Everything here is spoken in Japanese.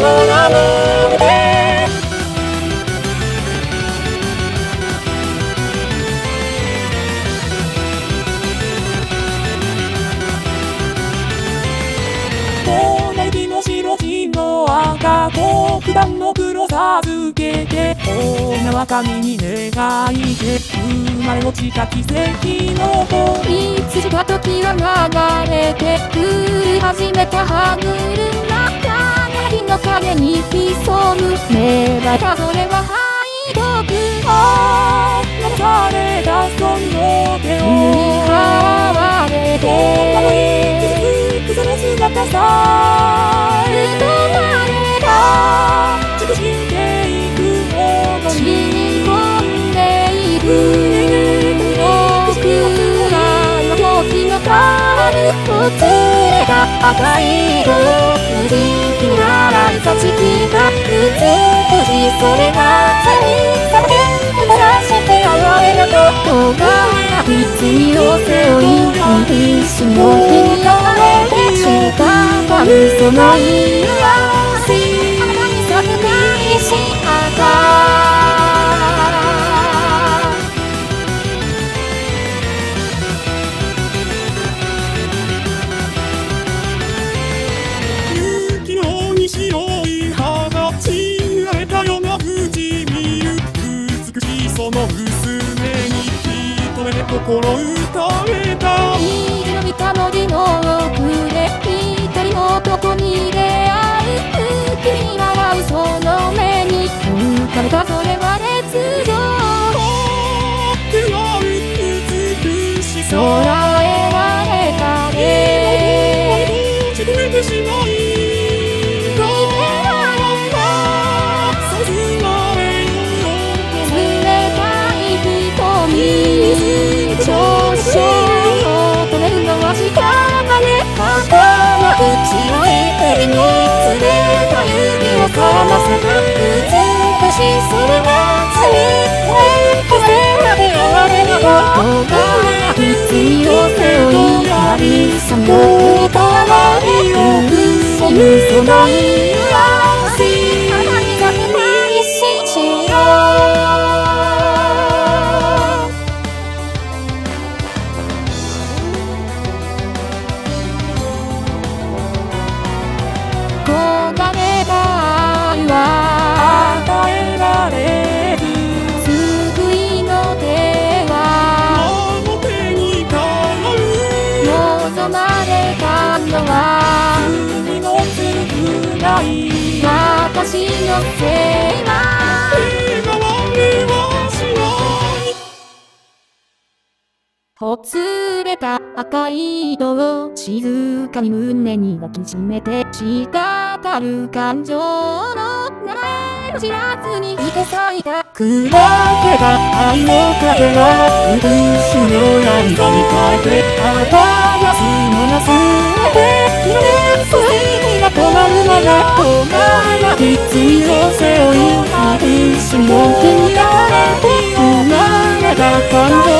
やもやもで隣木の白地の赤黒段の黒授けて女は神に願いて生まれ落ちた奇跡の子いつしか時は流れて降り始めた歯車に潜む目がたそれは背徳ああされたその手を振り払われ女のて息づくその姿さえ生ま赤い色を振り切られた地球が美しいそれが罪されて漏らして現れることが罪を背負い必死の日に追われてしたかるその言心打たれた生き延びた文字の奥で一人の男に出会う。君に笑うその目に浮かれた。それかませた美しそれは罪風まで終われることが罪を背負い神様の歌われるそのその言いつぐらい私のせいは笑顔れはしないほつれた赤い糸を静かに胸に抱きしめて滴る感情の名前を知らずにいて咲いた砕けた愛の風が苦しみの闇に変えてあたやすもなすべて広げそしてが止まるまでお前が罪を背負いしみの日にやれて。生まれた感動